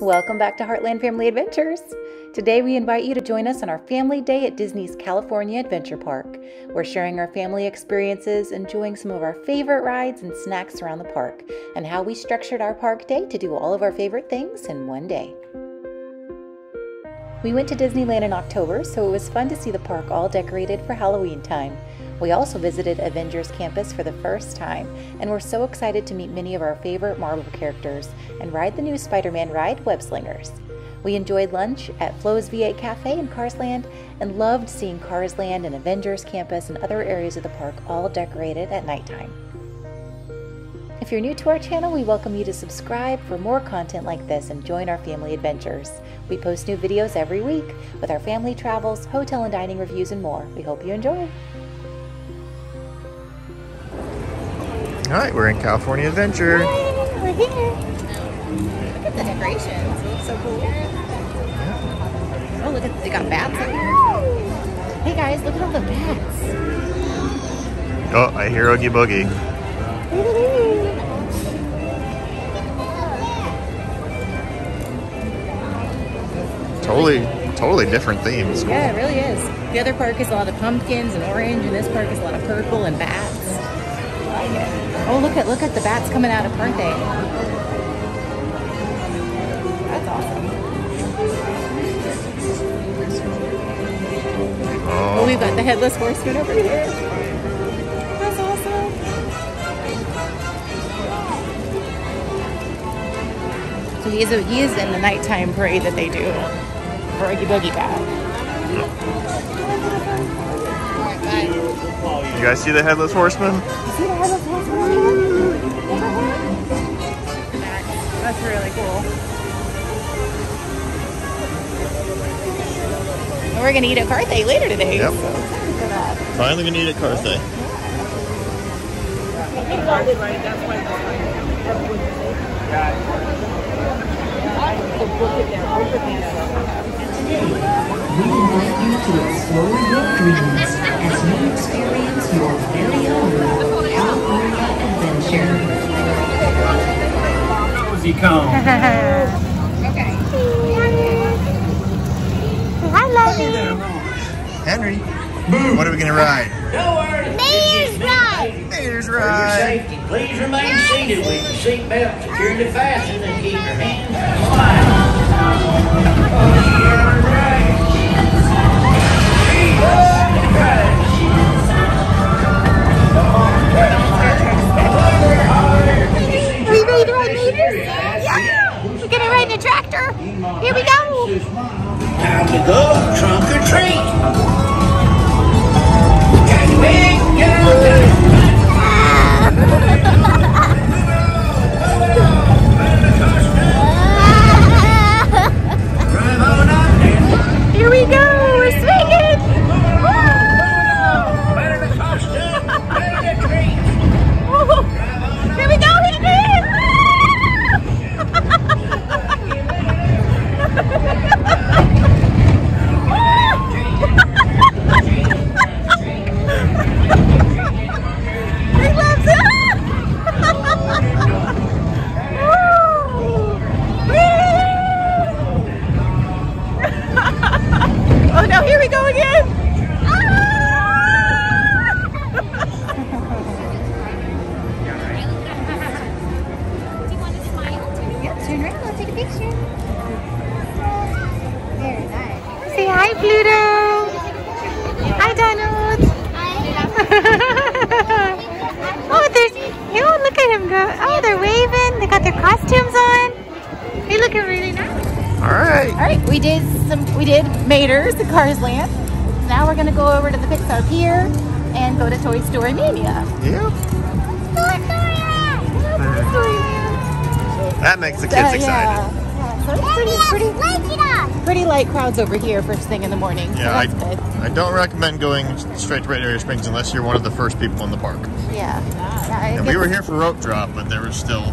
Welcome back to Heartland Family Adventures. Today we invite you to join us on our family day at Disney's California Adventure Park. We're sharing our family experiences, enjoying some of our favorite rides and snacks around the park, and how we structured our park day to do all of our favorite things in one day. We went to Disneyland in October, so it was fun to see the park all decorated for Halloween time. We also visited Avengers Campus for the first time, and we're so excited to meet many of our favorite Marvel characters and ride the new Spider Man ride, Web Slingers. We enjoyed lunch at Flo's V8 Cafe in Carsland and loved seeing Carsland and Avengers Campus and other areas of the park all decorated at nighttime. If you're new to our channel, we welcome you to subscribe for more content like this and join our family adventures. We post new videos every week with our family travels, hotel and dining reviews, and more. We hope you enjoy. All right, we're in California Adventure. Yay, we're here. Look at the decorations. It looks so cool. Oh, look at they got bats up here. Hey guys, look at all the bats. Oh, I hear Oogie Boogie. Totally, totally different themes. Cool. Yeah, it really is. The other park is a lot of pumpkins and orange, and this park is a lot of purple and bats. I like it. Oh, look at look at the bats coming out of Park Day. That's awesome. Oh, we've got the headless horseman over here. That's awesome. So he is, a, he is in the nighttime parade that they do for Oogie Boogie Bash. You guys see the headless horseman? That's really cool. And we're gonna eat at Carthay later today. Yep. So for that. Finally gonna eat at Carthay. We invite you to explore your dreams as you experience your very own California adventure. Cozy cone. Henry, what are we gonna ride? Mater's ride. Mater's For your safety, please remain seated with your seatbelt securely fastened and keep your hands on the slide. Are tractor. Here we go. Time to go trunk or treat. Get big, get on light crowds over here first thing in the morning. So Yeah, I, good. I don't recommend going straight to Radiator Springs unless you're one of the first people in the park. Yeah. yeah And we were here for rope drop, but there was still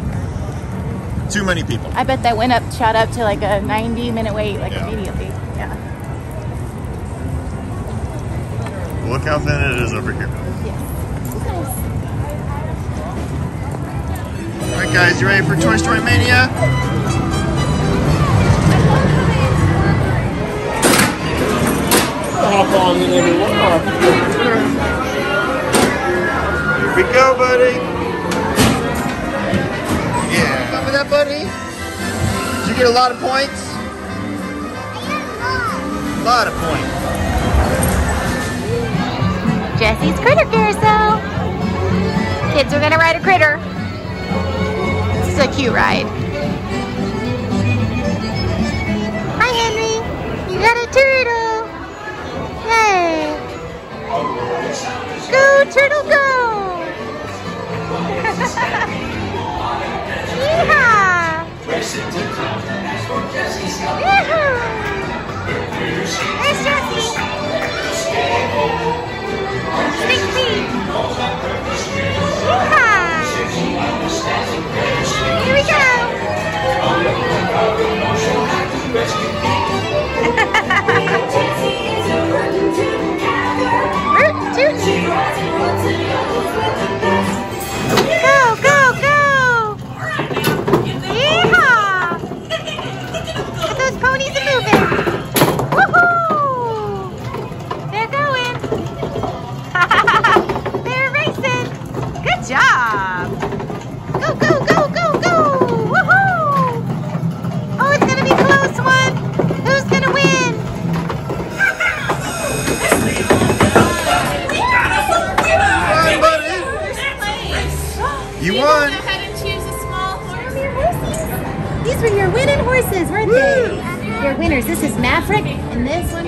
too many people. I bet that went up, shot up to like a 90 minute wait, like Yeah. immediately. Yeah. Look how thin it is over here. Yes. All right, guys, you ready for Toy Story Mania? Here we go, buddy. Yeah. Fun with that, buddy? Did you get a lot of points? A lot of points. Jessie's critter carousel. Kids are gonna ride a critter. This is a cute ride. Hi, Henry. You got a turtle. Yay. Go, turtle, go. Yeehaw.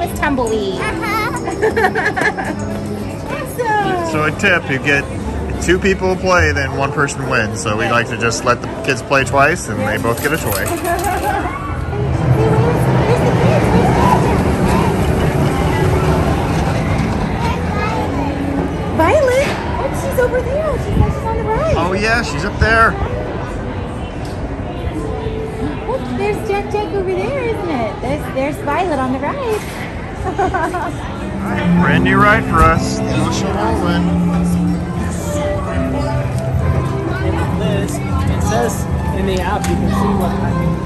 And this one was Tumbleweed. awesome. So a tip, you get two people play, then one person wins. So we like to just let the kids play twice, and they both get a toy. Violet. Oh, she's over there. She's, she's on the right. Oh yeah, she's up there. Oh, there's Jack Jack over there, isn't it? There's there's Violet on the right. Brand new ride for us. Emotional Whirlwind. this, it says in the app you can see what time.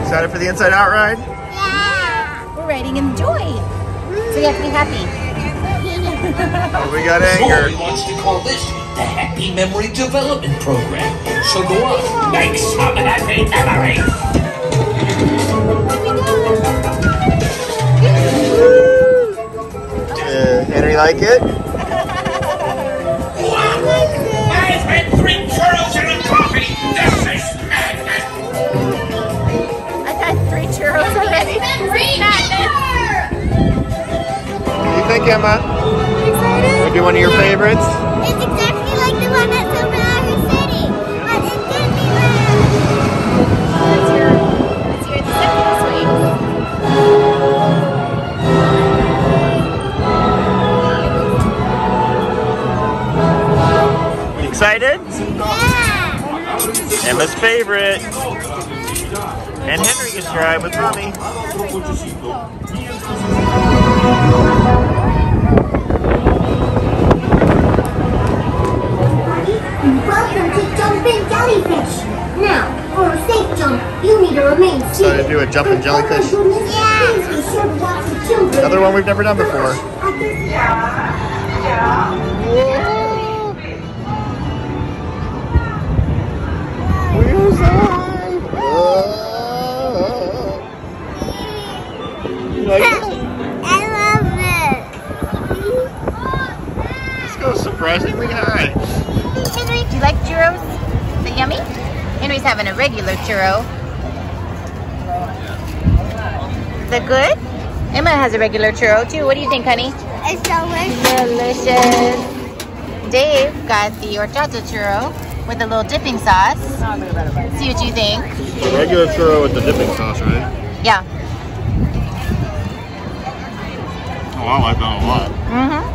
Excited for the Inside Out ride? We're riding in joy. So you have to be happy. Oh, we got Joy anger. wants to call this the Happy Memory Development Program. So go on, make some happy memories. Uh, Henry like it? What do you think, Emma? Excited? Would be one of your favorites? It's exactly like the one at Silver Dollar City, but in Disneyland. Let's hear, let's hear the second swing. Excited? Yeah. Emma's favorite. And Henry gets to ride with mommy. Welcome to Jumpin' Jellyfish. Now, for a safe jump, you need to remain seated. So to do a jumping jellyfish? Yeah. Please be sure to watch the children. Another one we've never done before. At this Where's I? You like it? I love This goes surprisingly high. Henry, do you like churros? Is it yummy? Henry's having a regular churro. Is that good? Emma has a regular churro too. What do you think, honey? It's delicious. Delicious. Dave got the horchata churro with a little dipping sauce. See what you think. Regular churro with the dipping sauce, right? Yeah. Oh, I like that a lot. Mm-hmm.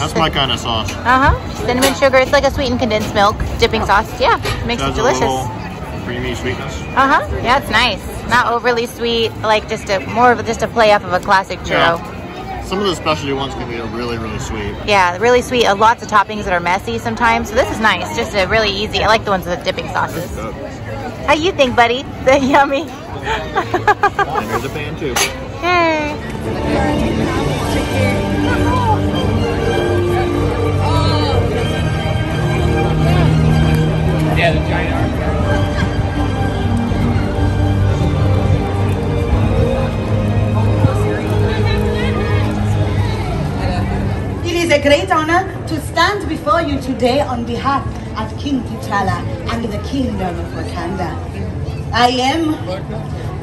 That's my kind of sauce. Uh-huh. Cinnamon sugar. It's like a sweetened condensed milk dipping sauce. Yeah. Makes it a delicious. creamy sweetness. Uh-huh. Yeah, it's nice. Not overly sweet, like just a more of just a play off of a classic churro. some of the specialty ones can be really, really sweet. Yeah, really sweet. Uh, lots of toppings that are messy sometimes. So this is nice. Just a really easy. I like the ones with the dipping sauces. How you think, buddy? The yummy. And here's a pan too. Hey. Yeah, the giant arm. It is a great honor to stand before you today on behalf of King T'Challa and the Kingdom of Wakanda. I am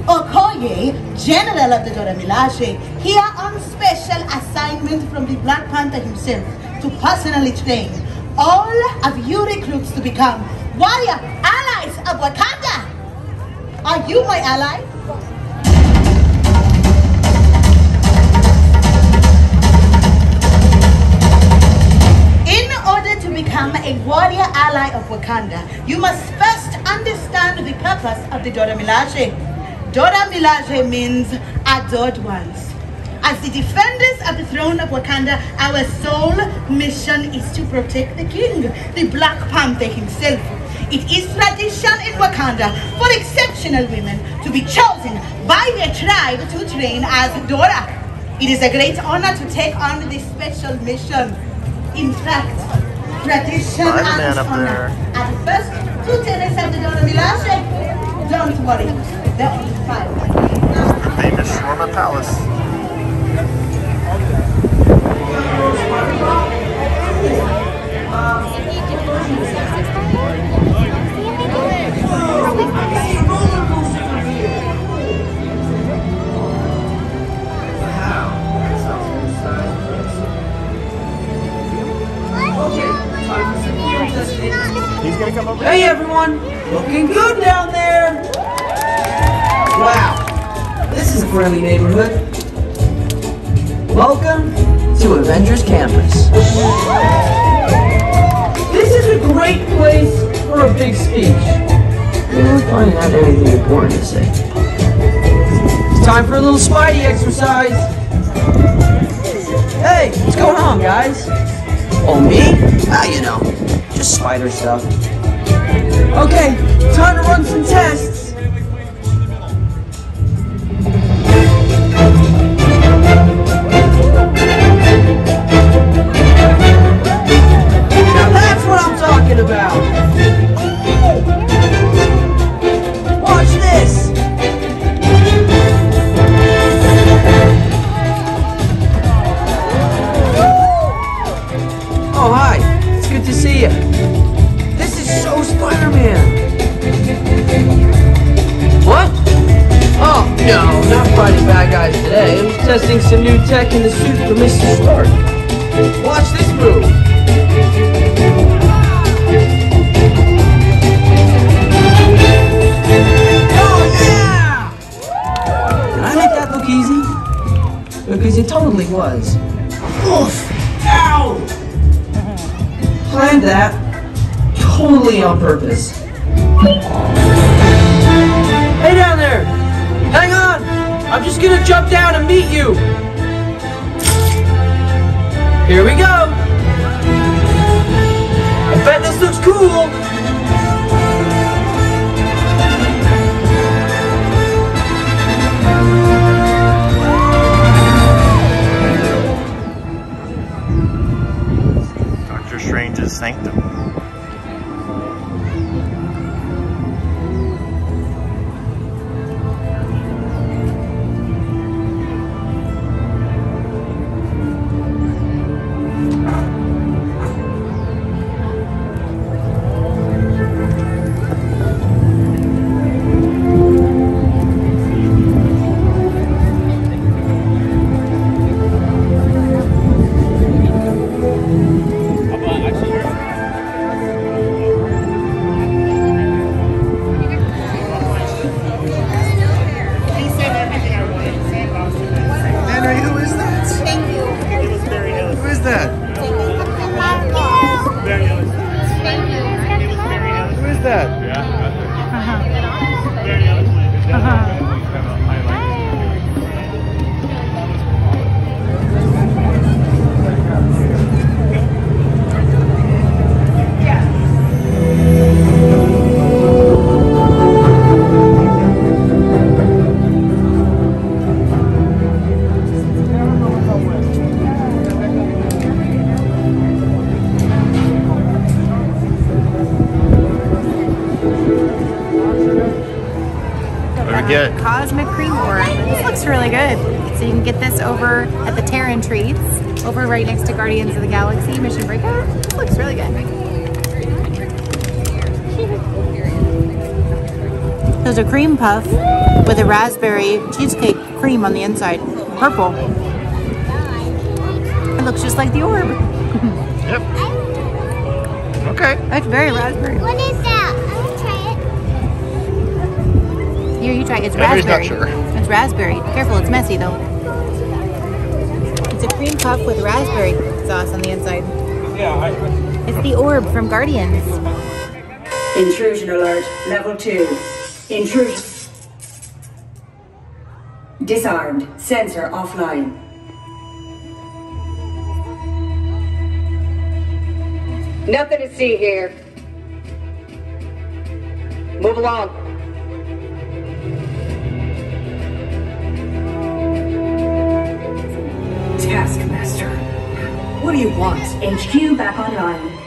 Okoye, General of the Dora Milaje, here on special assignment from the Black Panther himself to personally train all of you recruits to become warrior allies of Wakanda. Are you my ally? In order to become a warrior ally of Wakanda, you must first understand the purpose of the Dora Milaje. Dora Milaje means adored ones. As the defenders of the throne of Wakanda, our sole mission is to protect the king, the Black Panther himself. It is tradition in Wakanda for exceptional women to be chosen by their tribe to train as Dora. It is a great honor to take on this special mission. In fact, tradition and honor the first two tenants of the Dora Milaje. Don't worry, there are only five. Famous Shawarma Palace. He's gonna come over. Hey everyone, looking good down there. Wow, this is a friendly neighborhood. Welcome to Avengers Campus. This is a great place for a big speech. Well, if I had anything important to say. It's time for a little Spidey exercise. Hey, what's going on, guys? Oh, me? Ah, you know, just spider stuff. Okay, time to run some tests. Now that's what I'm talking about. No, not fighting bad guys today. I'm testing some new tech in the suit for Mr. Stark. Watch this move. Oh, yeah! Did I make that look easy? Because it totally was. Oof! Ow! Planned that totally on purpose. I'm just gonna jump down and meet you! Here we go! I bet this looks cool! Doctor Strange's sanctum. Cream puff with a raspberry cheesecake cream on the inside. Purple. It looks just like the orb. Yep. Okay. It's very raspberry. What is that? I want to try it. Here, you try. It's Henry's not raspberry. sure. It's raspberry. Careful, it's messy though. It's a cream puff with raspberry sauce on the inside. Yeah, It's the orb from Guardians. Intrusion alert, level 2. Intrusion. Disarmed, sensor offline. Nothing to see here. Move along. Taskmaster. What do you want? HQ back online.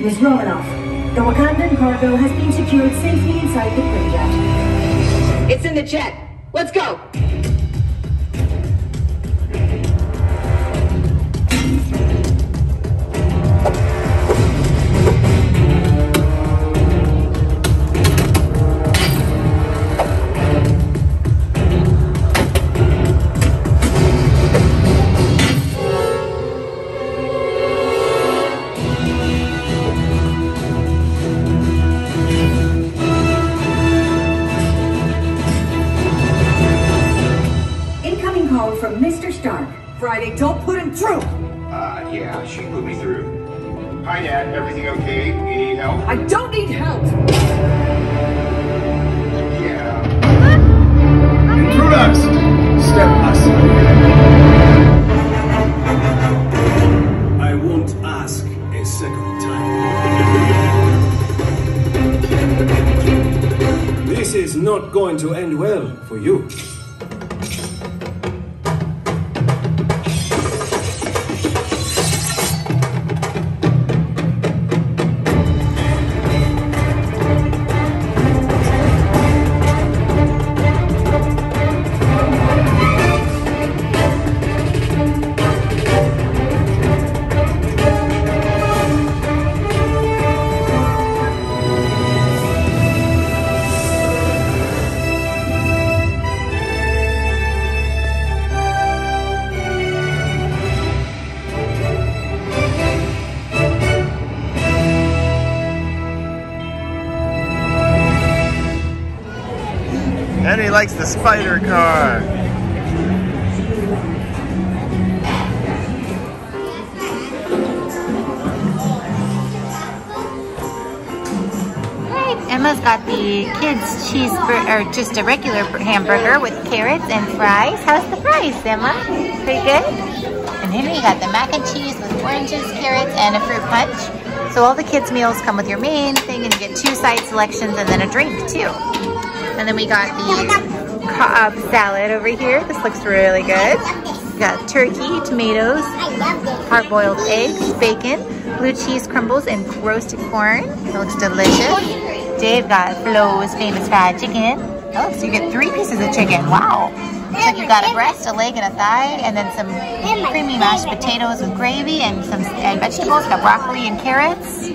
Ms. Romanoff, the Wakandan cargo has been secured safely inside the Quinjet. It's in the jet. Let's go. Everything okay? You need help? I don't need help. Likes the spider car. Emma's got the kids' cheeseburger, or just a regular hamburger with carrots and fries. How's the fries, Emma? Pretty good? And Henry got the mac and cheese with oranges, carrots, and a fruit punch. So all the kids' meals come with your main thing, and you get two side selections and then a drink too. And then we got the Cobb uh, salad over here. This looks really good. We got turkey, tomatoes, hard-boiled eggs, bacon, blue cheese crumbles, and roasted corn. It looks delicious. Dave got Flo's famous fried chicken. Oh, so you get three pieces of chicken. Wow. Looks like you got a breast, a leg, and a thigh, and then some creamy mashed potatoes with gravy and some and vegetables. Got broccoli and carrots.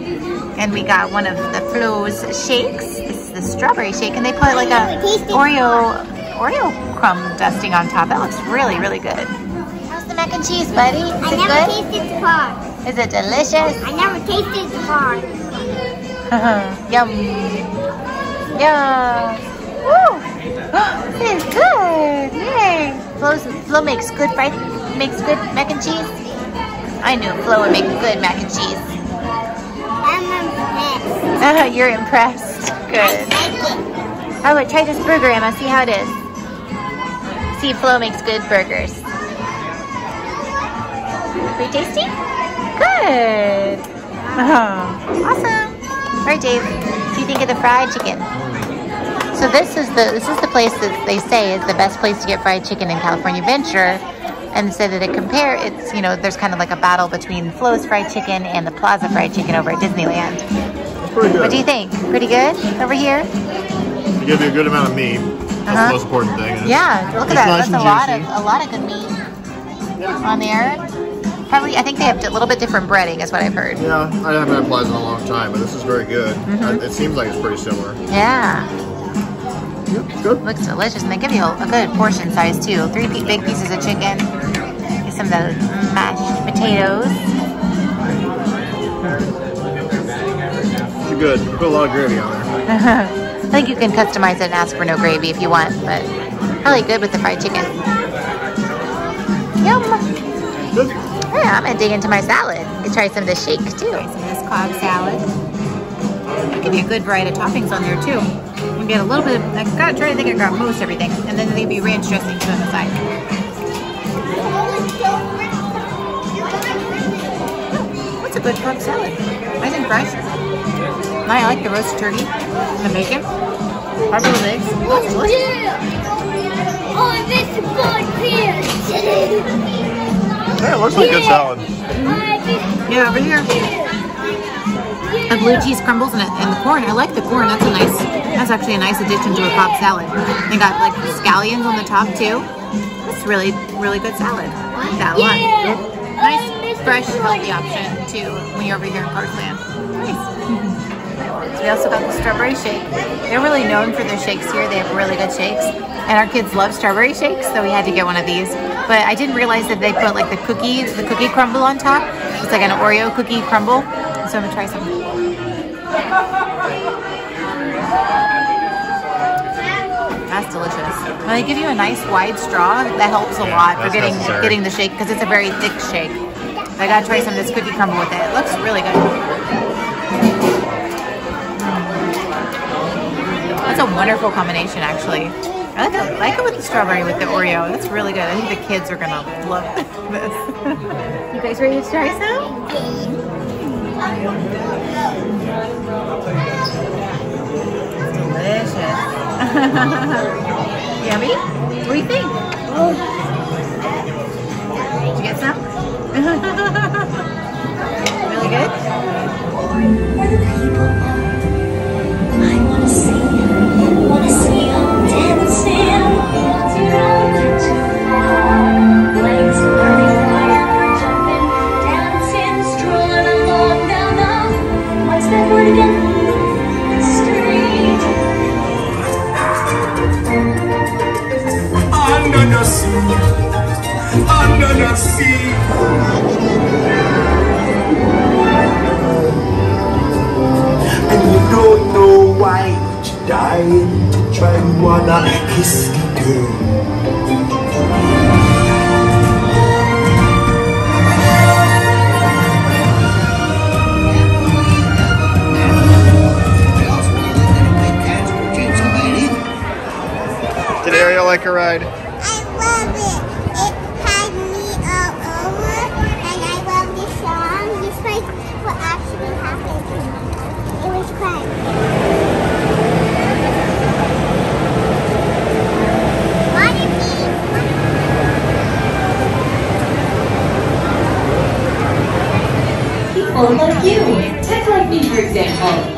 And we got one of the Flo's shakes. The strawberry shake, and they put like a Oreo Oreo crumb dusting on top. That looks really, really good. How's the mac and cheese, buddy? Is I it never good? tasted the part. Is it delicious? I never tasted the part. Yum. Yum. Woo! is good. Yay. Flo's, Flo makes good fried, makes good mac and cheese. I knew Flo would make good mac and cheese. I'm. You're impressed. Good. How about try this burger, Emma? See how it is. See if Flo makes good burgers. Pretty tasty? Good. Oh, awesome. All right, Dave. What do you think of the fried chicken? So this is the this is the place that they say is the best place to get fried chicken in California Venture, and so that it compare it's you know there's kind of like a battle between Flo's fried chicken and the Plaza fried chicken over at Disneyland. Pretty good. What do you think? Pretty good over here? They give you a good amount of meat. That's Uh-huh. the most important thing. Yeah, look at that. nice That's a lot of a lot of good meat on there. Probably, I think they have a little bit different breading, is what I've heard. Yeah, I haven't had Plaza in a long time, but this is very good. Mhm. Uh, It seems like it's pretty similar. Yeah. Yep, good. Looks delicious, and they give you a, a good portion size too. Three big pieces of chicken, some of the mashed potatoes. Good. Put a lot of gravy on there. I think you can customize it and ask for no gravy if you want, but probably good with the fried chicken. Yum. Yeah, I'm gonna dig into my salad and try some of the shake too. Some of this Cobb salad. Give you a good variety of toppings on there too. You get a little bit. Of, I gotta try to think I got most everything, and then they give you ranch dressing on the side. What's a good Cobb salad? I think fresh. I like the roasted turkey, and the bacon, couple of eggs. Looks delicious. Oh, this is good Yeah, it looks like good salad. Yeah, over here. The blue cheese crumbles and, it, and the corn. I like the corn. That's a nice. That's actually a nice addition to a Cobb salad. They got like scallions on the top too. That's really, really good salad. I like that a lot. Nice, fresh, healthy option too when you're over here in Parkland. We also got the strawberry shake. They're really known for their shakes here. They have really good shakes. And our kids love strawberry shakes, so we had to get one of these. But I didn't realize that they put like the cookie, the cookie crumble on top. It's like an Oreo cookie crumble. So I'm gonna try some. That's delicious. And they give you a nice wide straw. That helps a lot for getting necessary. getting the shake because it's a very thick shake. I gotta try some of this cookie crumble with it. It looks really good. A wonderful combination, actually. I like it, like it with the strawberry with the Oreo. That's really good. I think the kids are gonna love this. you guys ready to try some? Delicious. Yummy? What do you think? Did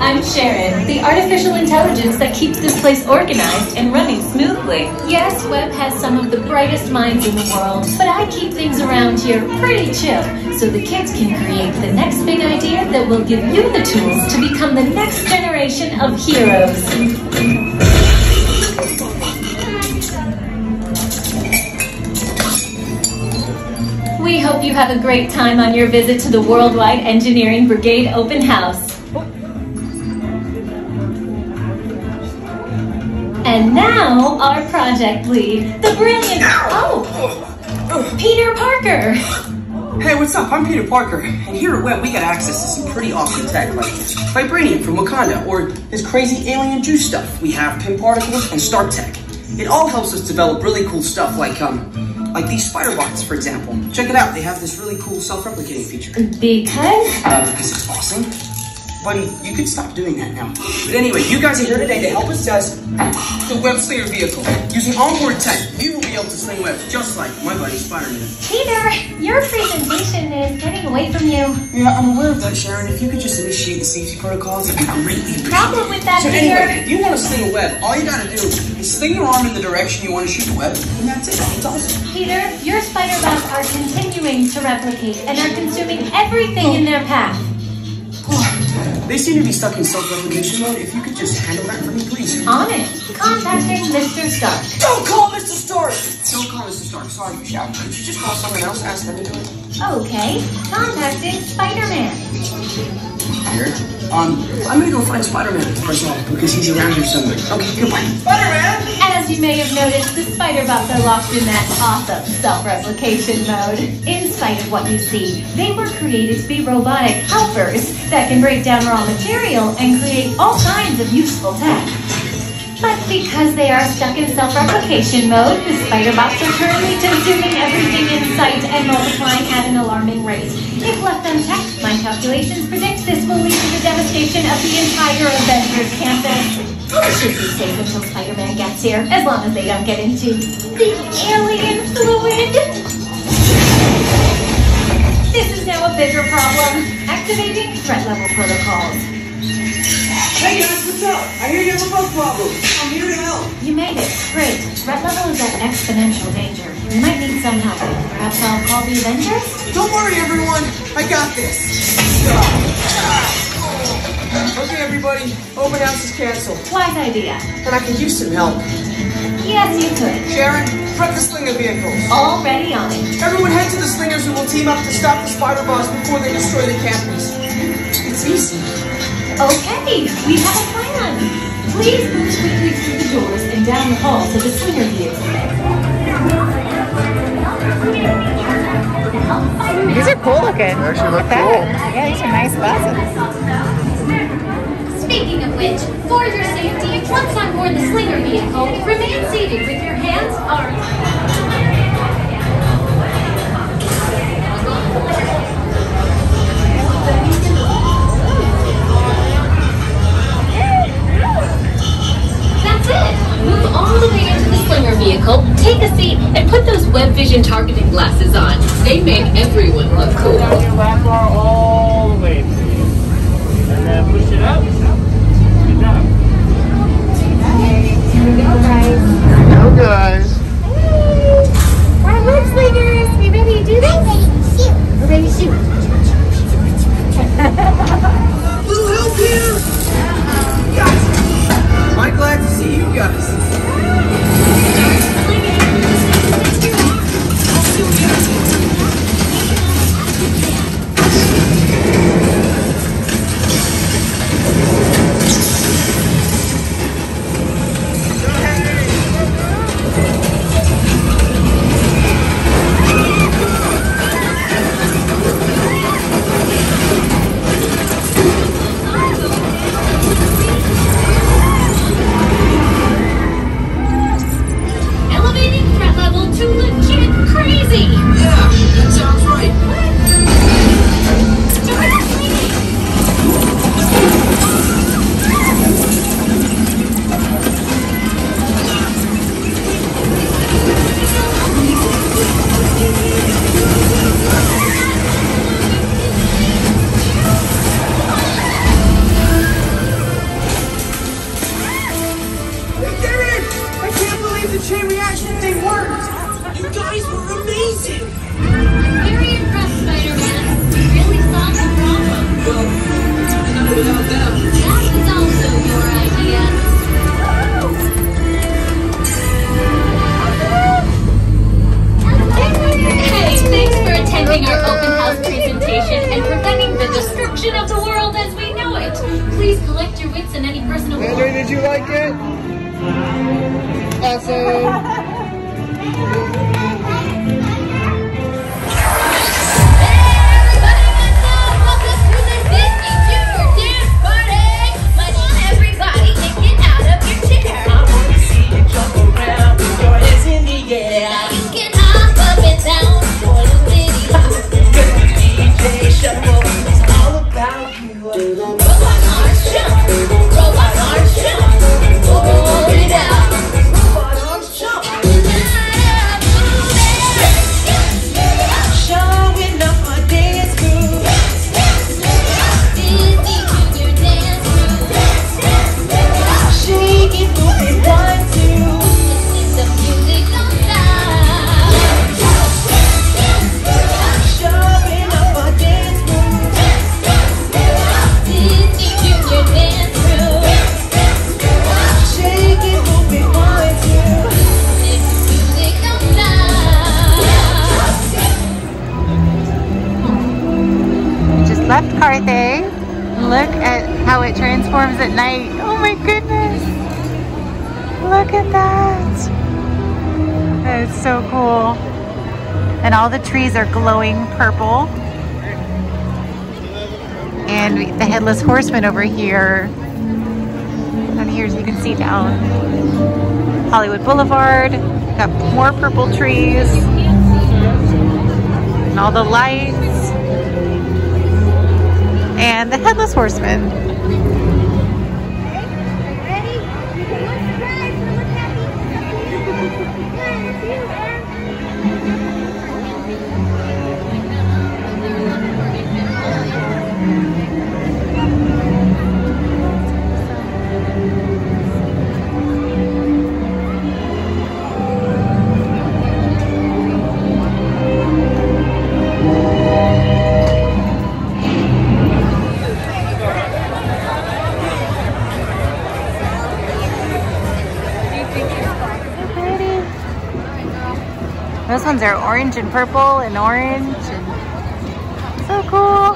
I'm Sharon, the artificial intelligence that keeps this place organized and running smoothly. Yes, Web has some of the brightest minds in the world, but I keep things around here pretty chill so the kids can create the next big idea that will give you the tools to become the next generation of heroes. We hope you have a great time on your visit to the Worldwide Engineering Brigade Open House. Now, our project lead, the brilliant. Oh! Peter Parker! Hey, what's up? I'm Peter Parker, and here at Web we got access to some pretty awesome tech like Vibranium from Wakanda, or this crazy alien juice stuff. We have Pym Particles and Stark Tech. It all helps us develop really cool stuff like, um, like these spider bots, for example. Check it out, they have this really cool self-replicating feature. Because? Uh, because it's awesome. Buddy, you can stop doing that now. But anyway, you guys are here today to help us test the Web Slinger vehicle. Using onboard tech, we will be able to sling webs, just like my buddy Spider-Man. Peter, your presentation is getting away from you. Yeah, I'm aware of that, Sharon. If you could just initiate the safety protocols, it'd be greatly. Problem with that, So Peter? anyway, if you want to sling a web, all you gotta do is sling your arm in the direction you want to shoot the web, and that's it. It's awesome. Peter, your spider bots are continuing to replicate and are consuming everything in their path. Oh, They seem to be stuck in self-replication mode. If you could just handle that for me, please. On it. Contacting Mr. Stark. Don't call Mr. Stark! Don't call Mr. Stark. Sorry, Michelle. Could you just call someone else? Ask them to do it. Okay. Contacting Spider-Man. Here. Um, I'm gonna go find Spider-Man myself because he's around here somewhere. Okay, goodbye. Spider-Man! As you may have noticed, the spider bots are locked in that awesome self-replication mode. In spite of what you see, they were created to be robotic helpers that can break down raw material and create all kinds of useful tech. But because they are stuck in self-replication mode, the spider bots are currently consuming everything in sight and multiplying at an alarming rate. If left unchecked, my calculations predict this will lead to the devastation of the entire Avengers campus. It should be safe until Spider-Man gets here, as long as they don't get into the alien fluid. This is now a bigger problem. Activating threat level protocols. Guys, what's up? I hear you have a bug problem. I'm here to help. You made it. Great. Threat level is at exponential danger. We might need some help. Perhaps I'll call the Avengers? Don't worry, everyone. I got this. Okay, everybody. Open house is canceled. Wise idea. But I could use some help. Yes, you could. Sharon, prep the slinger vehicles. Already on it. Everyone head to the slingers who will team up to stop the spider bots before they destroy the campus. It's easy. Okay, we have a plan. Please move quickly through the doors and down the hall to the slinger vehicle. These are cool looking. They actually look Look cool. Yeah, these are nice glasses. Speaking of which, for your safety, once on board the slinger vehicle, remain seated with your hands armed. That's it! Move all the way into the slinger vehicle, take a seat, and put those web vision targeting glasses on. They make everyone look cool. Down your lap bar all the way. And then push it up. Good job. Here we go, guys. Go, guys. Our web slingers. We ready to do this? We're ready to shoot. Little help here! Glad to see you guys? Destruction of the world as we know it. Please collect your wits and any personal Andrew, did you like it? Awesome. Robot Carthay. Look at how it transforms at night. Oh my goodness. Look at that. That is so cool. And all the trees are glowing purple. And the Headless Horseman over here. And here, you can see down Hollywood Boulevard. Got more purple trees. And all the lights. And the Headless Horseman. Those ones are orange and purple and orange. And so cool.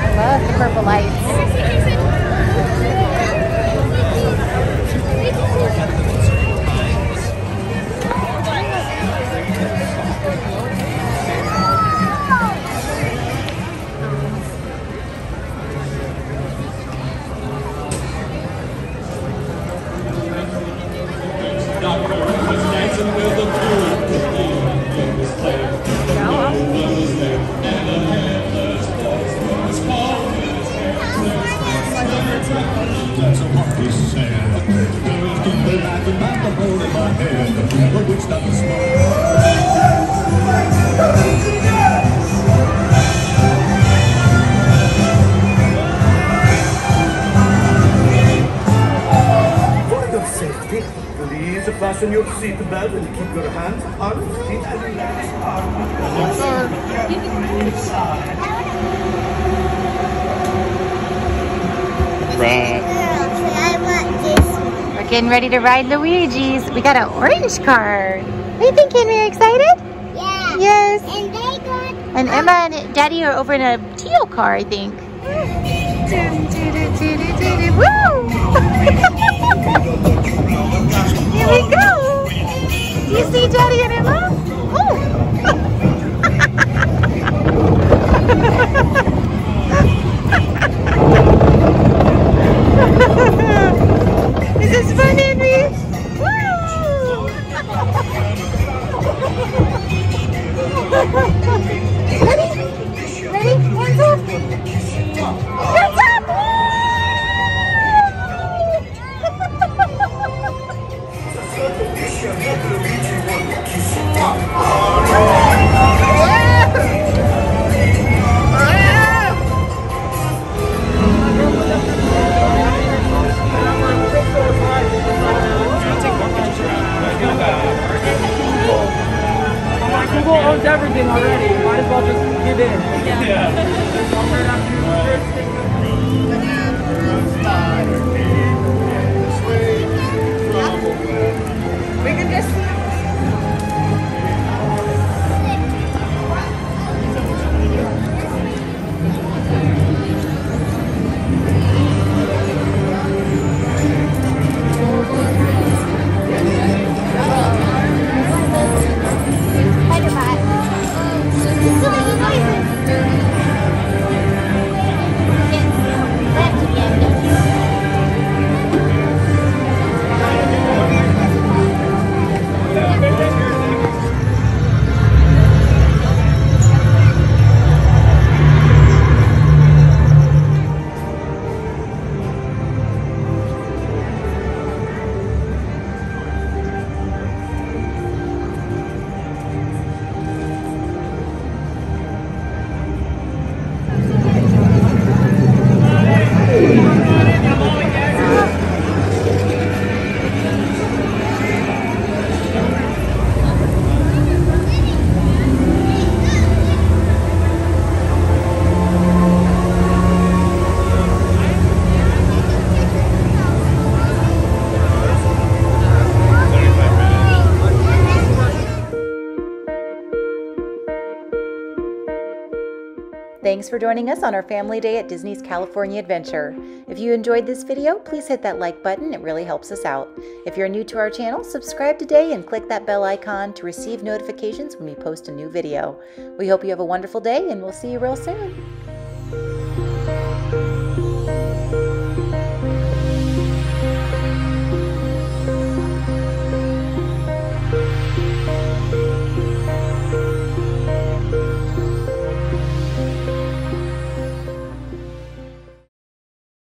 I Love the purple lights. Fasten your seatbelt and keep your hands on the seat and We're getting ready to ride Luigi's. We got an orange car. What do you think, Henry? Are you excited? Yeah. Yes. And they got And Emma and Daddy are over in a teal car, I think. Woo! Here we go. Do you see Daddy and Emma? Oh. This is fun, Henry. Ready? For joining us on our family day at Disney's California Adventure. If you enjoyed this video, please hit that like button, it really helps us out. If you're new to our channel, subscribe today and click that bell icon to receive notifications when we post a new video. We hope you have a wonderful day and we'll see you real soon.